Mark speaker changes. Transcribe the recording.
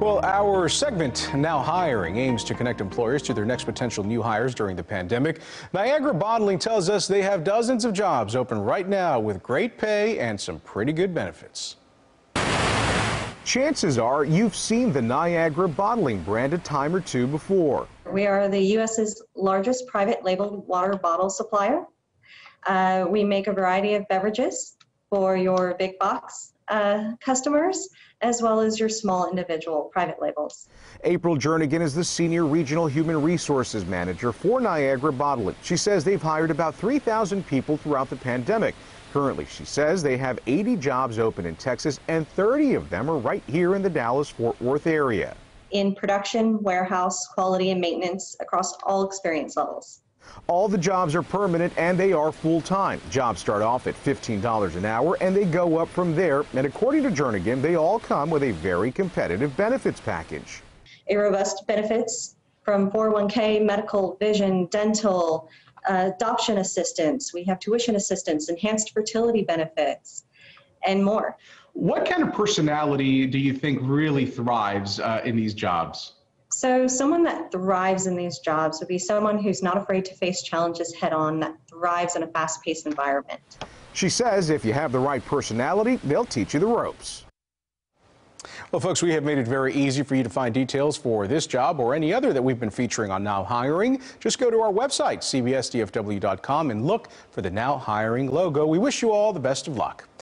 Speaker 1: Well, our segment, Now Hiring, aims to connect employers to their next potential new hires during the pandemic. Niagara Bottling tells us they have dozens of jobs open right now with great pay and some pretty good benefits. Chances are you've seen the Niagara Bottling brand a time or two before.
Speaker 2: We are the U.S.'s largest private labeled water bottle supplier. Uh, we make a variety of beverages for your big box uh, customers as well as your small individual private labels.
Speaker 1: April Jernigan is the Senior Regional Human Resources Manager for Niagara Bottling. She says they've hired about 3,000 people throughout the pandemic. Currently, she says they have 80 jobs open in Texas and 30 of them are right here in the Dallas-Fort Worth area.
Speaker 2: In production, warehouse, quality, and maintenance across all experience levels.
Speaker 1: All the jobs are permanent and they are full time. Jobs start off at $15 an hour and they go up from there. And according to Jernigan, they all come with a very competitive benefits package.
Speaker 2: A robust benefits from 401k, medical, vision, dental, uh, adoption assistance. We have tuition assistance, enhanced fertility benefits, and more.
Speaker 3: What kind of personality do you think really thrives uh, in these jobs?
Speaker 2: So, someone that thrives in these jobs would be someone who's not afraid to face challenges head on, that thrives in a fast paced environment.
Speaker 1: She says if you have the right personality, they'll teach you the ropes. Well, folks, we have made it very easy for you to find details for this job or any other that we've been featuring on Now Hiring. Just go to our website, cbsdfw.com, and look for the Now Hiring logo. We wish you all the best of luck.